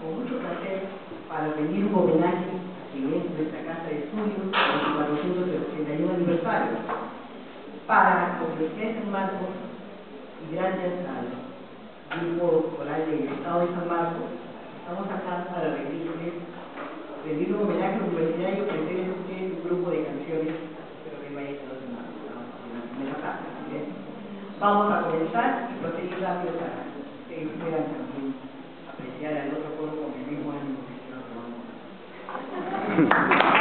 con mucho placer para rendir un homenaje a quien es nuestra casa de estudios en su 471 aniversario, para ofrecer San Marcos y gracias al grupo coral del Estado de San Marcos, estamos acá para rendirles, rendir un homenaje universitario que ofrecerles a ustedes un grupo de canciones, pero que vaya a San Marcos. Vamos a comenzar y proseguir la. Obrigado.